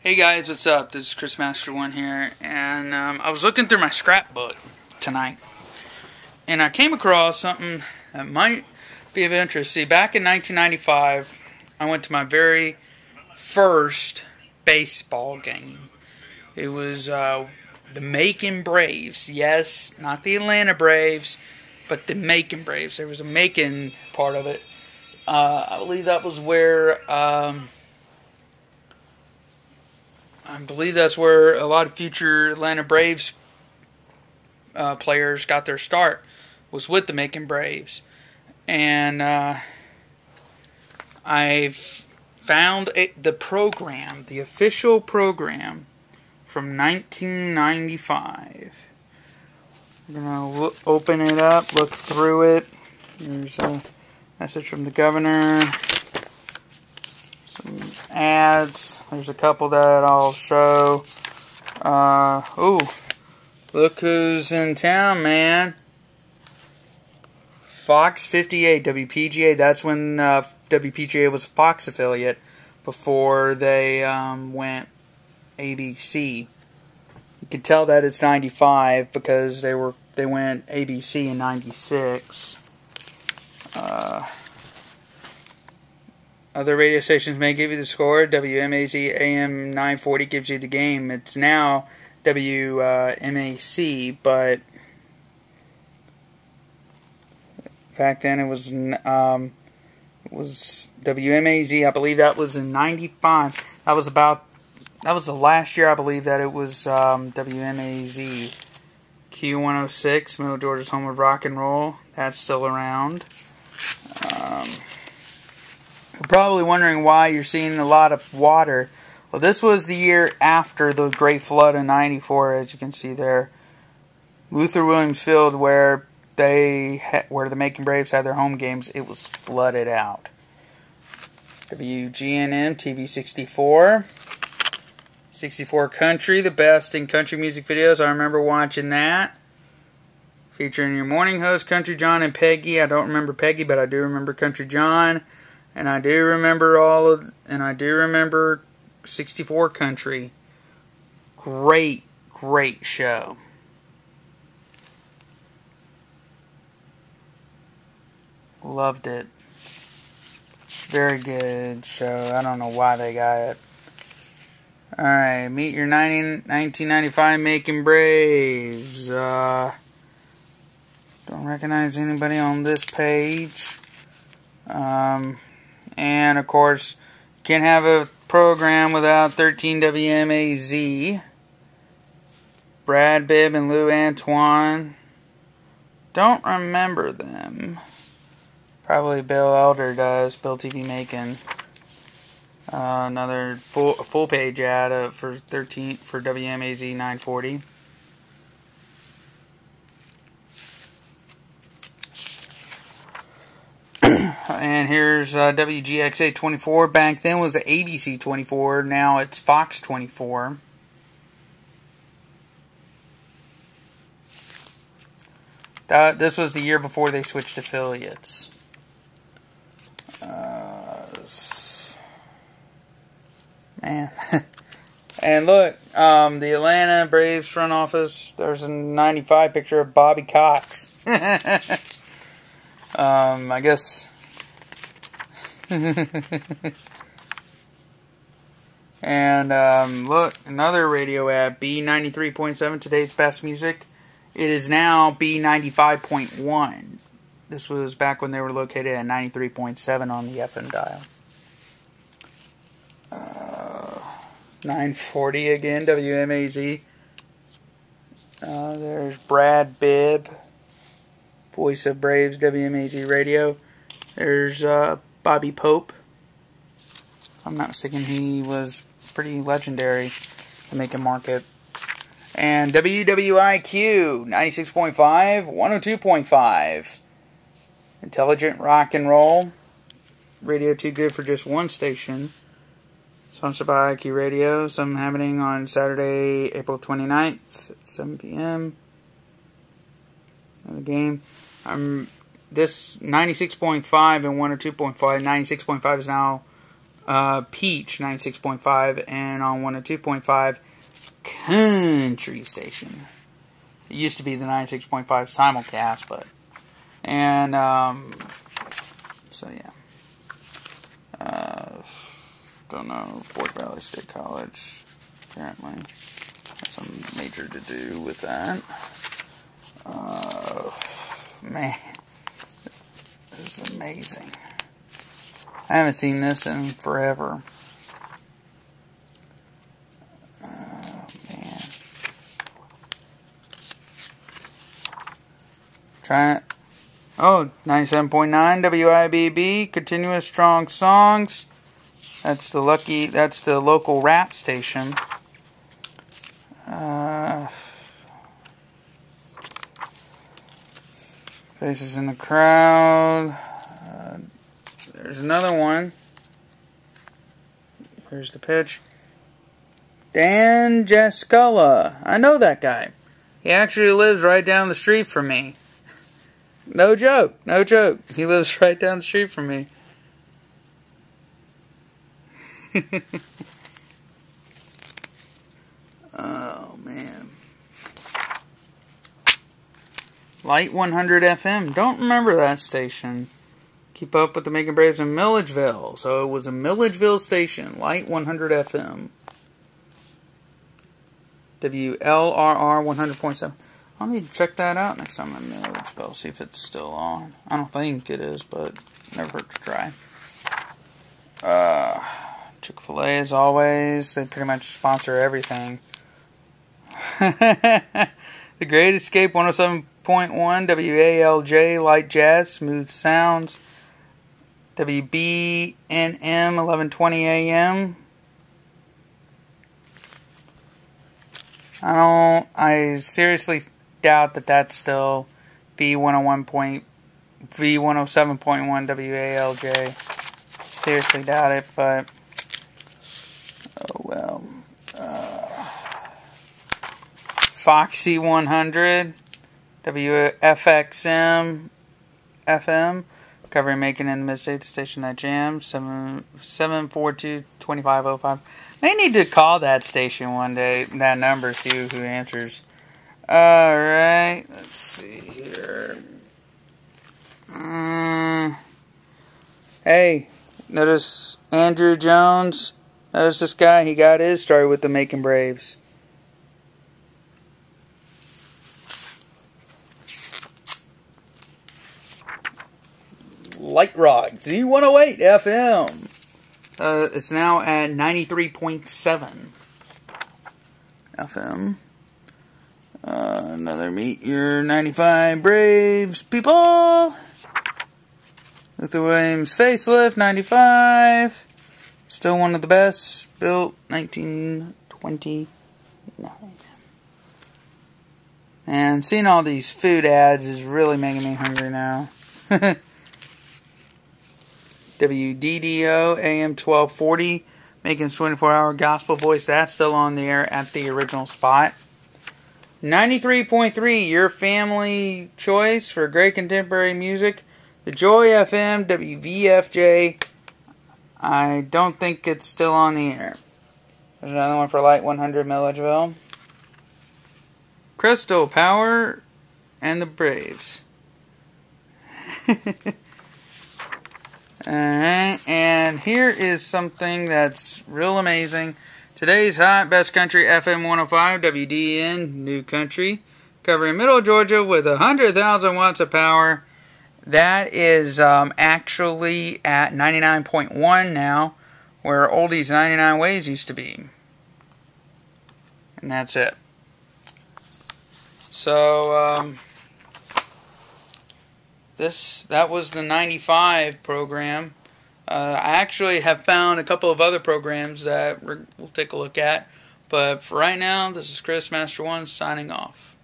Hey guys, what's up? This is Chris Master One here, and um, I was looking through my scrapbook tonight, and I came across something that might be of interest. See, back in 1995, I went to my very first baseball game. It was uh, the Macon Braves. Yes, not the Atlanta Braves, but the Macon Braves. There was a Macon part of it. Uh, I believe that was where. Um, I believe that's where a lot of future Atlanta Braves uh, players got their start was with the Macon Braves, and uh, I've found the program, the official program from 1995. I'm gonna open it up, look through it. There's a message from the governor ads. There's a couple that I'll show. Uh, ooh, look who's in town, man. Fox 58, WPGA. That's when uh, WPGA was a Fox affiliate before they um, went ABC. You can tell that it's 95 because they were they went ABC in 96. Uh, other radio stations may give you the score. WMAZ AM 940 gives you the game. It's now WMAC, but back then it was um, it was WMAZ. I believe that was in '95. That was about that was the last year I believe that it was um, WMAZ. Q106, Middle Georgia's home of rock and roll. That's still around. You're probably wondering why you're seeing a lot of water. Well, this was the year after the Great Flood in '94, as you can see there. Luther Williams Field, where they where the Macon Braves had their home games, it was flooded out. WGNM TV 64. 64 Country, the best in country music videos. I remember watching that. Featuring your morning host, Country John and Peggy. I don't remember Peggy, but I do remember Country John. And I do remember all of, and I do remember 64 Country. Great, great show. Loved it. Very good show. I don't know why they got it. Alright, meet your 90, 1995 Macon Braves. Uh, don't recognize anybody on this page. Um, and of course, can't have a program without 13 WMAZ. Brad Bibb and Lou Antoine. Don't remember them. Probably Bill Elder does. Bill TV Macon. Uh, another full full page ad for 13 for WMAZ 940. Here's uh, WGXA 24. Back then was ABC 24. Now it's Fox 24. That, this was the year before they switched affiliates. Uh, man. and look, um, the Atlanta Braves front office, there's a 95 picture of Bobby Cox. um, I guess and um, look, another radio ad, B93.7, today's best music. It is now B95.1. This was back when they were located at 93.7 on the FM dial. Uh, 940 again, WMAZ. Uh, there's Brad Bibb, voice of Braves, WMAZ radio. There's uh, Bobby Pope. If I'm not mistaken, he was pretty legendary to Macon market. And WWIQ 96.5, 102.5. Intelligent rock and roll. Radio too good for just one station. Sponsored by IQ Radio. Something happening on Saturday, April 29th at 7 p.m. The game. I'm this 96.5 and 102.5. 96.5 is now uh, Peach 96.5, and on 102.5 Country Station. It used to be the 96.5 simulcast, but and um, so yeah. Uh, don't know. Fort Valley State College apparently some major to do with that. Uh, man, is amazing. I haven't seen this in forever. Oh, man. Try it. Oh, 97.9 WIBB, continuous strong songs. That's the lucky, that's the local rap station. Uh, faces in the crowd. Uh, there's another one. Here's the pitch. Dan Jascula. I know that guy. He actually lives right down the street from me. No joke. No joke. He lives right down the street from me. Light 100 FM. Don't remember that station. Keep up with the Macon Braves in Milledgeville. So it was a Milledgeville station. Light 100 FM. WLRR 100.7. I'll need to check that out next time I'm in Milledgeville. See if it's still on. I don't think it is, but never hurt to try. Uh, Chick fil A, as always, they pretty much sponsor everything. the Great Escape 107.1 WALJ, Light Jazz, Smooth Sounds. WBNM 1120 AM. I don't. I seriously doubt that that's still V101 point V107.1 WALJ. Seriously doubt it, but oh well. Uh, Foxy 100 WFXM FM covering Macon in the mid state station that jam 7 742 2505 may need to call that station one day that number see who answers. All right let's see here. Uh, hey notice Andruw Jones? Notice this guy he got his start with the macon braves Light Rock Z108 FM. Uh, it's now at 93.7 FM. Uh, another Meet Your 95 Braves people. Luther Williams facelift 95. Still one of the best. Built 1929. And seeing all these food ads is really making me hungry now. WDDO AM 1240, Macon 24 hour gospel voice. That's still on the air at the original spot. 93.3, your family choice for great contemporary music. The Joy FM, WVFJ. I don't think it's still on the air. There's another one for Light 100 Milledgeville. Crystal Power and the Braves. Alright, and here is something that's real amazing. Today's hot best country FM 105 WDN New Country, covering Middle Georgia with 100,000 watts of power. That is um, actually at 99.1 now, where Oldies 99 Ways used to be. And that's it. So, um, this that was the 95 program. Uh, I actually have found a couple of other programs that we'll take a look at. But for right now, this is Chris Master One signing off.